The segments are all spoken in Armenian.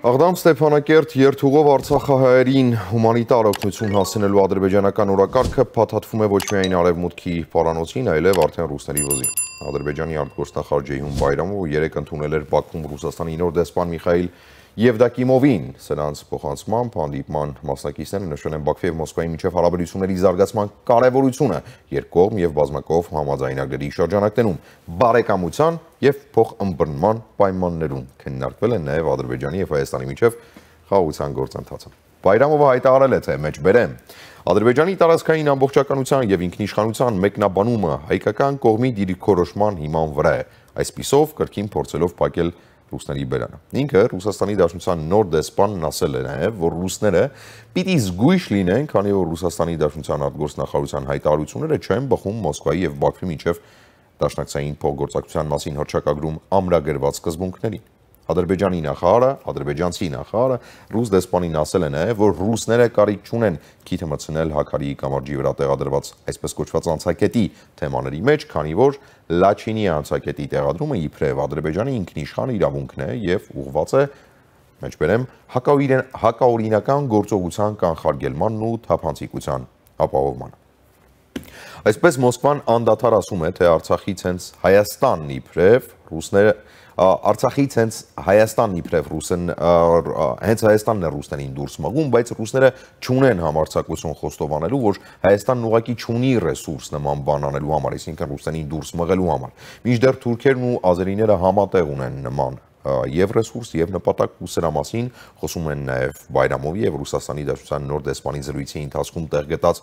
Աղդամ Ստեփանակերտ երթուղով Արցախահայերին հումանիտար օգնություն հասցնելու ադրբեջանական օրակարգը փաթաթվում է ոչ միայն արևմուտքի պարանոցին, այլև արդեն ռուսների վզին։ Ադրբեջանի արտգործնախարար Ջեյհուն Բայրամովը երեկ ընդունել էր Բաքվում Ռուսաստանի նոր դեսպան Միխայիլ Եվդակիմովին սրանց փոխանցմամբ հանդիպման մասնակիցները նշել են Բաքվի եւ Մոսկվայի միջև հարաբերությունների զարգացման կարևորությունը երկկողմ եւ բազմակողմ համաձայնագրերի շրջանակներում բարեկամության եւ փոխըմբռնման պայմաններում քննարկվել են նաեւ Ադրբեջանի եւ Հայաստանի միջև խաղաղության գործընթացը։ Բայրամովը հայտարարել է, թե մեջբերեմ Ադրբեջանի տարածքային ամբողջականության եւ ինքնիշխանության մեկնաբանումը հայկական կողմի դիրքորոշման հիման վրա է։ Այսպիսով կրկին փորձելով փակել ռուսների բերանը։ Ինքը Ռուսաստանի Դաշնության նոր դեսպանն ասել է նաև, որ ռուսները պիտի զգույշ լինեն, քանի որ Ռուսաստանի Դաշնության արտգործնախարարության հայտարարությունները չեն բխում Մոսկվայի եւ Բաքվի միջև դաշնակցային փոխգործակցության մասին հռչակագրում ամրագրված սկզբունքներին։ Ադրբեջանի նախարարը, ադրբեջանցի նախարարը ռուս դեսպանին ասել է նաև, որ ռուսները կարիք չունեն քիթը մտցնել Հակարիի կամրջի վրա տեղադրված այսպես կոչված անցակետի թեմաների մեջ, քանի որ Լաչինի անցակետի տեղադրումը իբրև Ադրբեջանի ինքնիշխան իրավունքն է եւ ուղղված է մեջբերեմ հակաօրինական գործողության կանխարգելմանն ու թափանցիկության ապահովմանը։ Այսպես Մոսկվան անդադար ասում է, թե Արցախից հենց Հայաստանն իբրև ռուսները Արցախից հենց Հայաստանն իբրև ռուսեն հենց Հայաստանն է ռուսներին դուրս մղում, բայց ռուսները չունեն համարցակություն խոստովանելու, որ Հայաստանն ուղակի չունի ռեսուրս նման բան անելու համար, այսինքն ռուսներին դուրս մղելու համար։ Մինչդեռ թուրքերն ու ազերիները համատեղ ունեն նման եւ ռեսուրս եւ նպատակ ու սրա մասին խոսում են նաեւ Բայրամովի եւ Ռուսաստանի Դաշնության նոր դեսպանի զրույցի ընթացքում տեղ գտած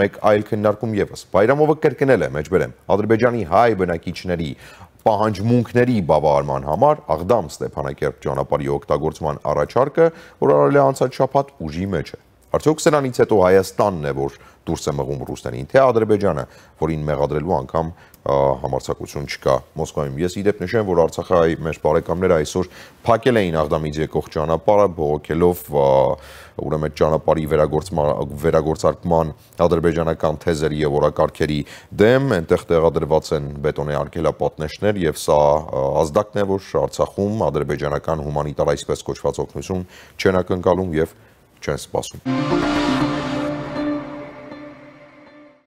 մեկ այլ քննարկում եւս Բայրամովը կրկնել է մեջբերեմ Ադրբեջանի հայ բնակիչների պահանջմունքների բավարարման համար Աղդամ Ստեփանակերտ ճանապարհի օգտագործման առաջարկը, որ արել է անցած շաբաթ ուժի մեջ է։ Արդյոք սրանից հետո Հայաստանն է, որ դուրս է մղում ռուսներին, թե Ադրբեջանը, որին մեղադրելու անգամ համարցակություն չկա Մոսկվայում։ Ես իդեպ նշեմ, որ Արցախի մեր բարեկամները այսօր փակել էին Աղդամից եկող ճանապարհը, բողոքելով ուրեմն ճանապարհի վերագործարկման ադրբեջանական թեզերի եւ օրակարգերի դեմ, այնտեղ տեղադրված են բետոնե արգելապատնեշներ եւ սա ազդակն է, որ Արցախում ադրբեջանական հումանիտար այսպես կոչված օգնություն չեն ակնկալում եւ չեն սպասում։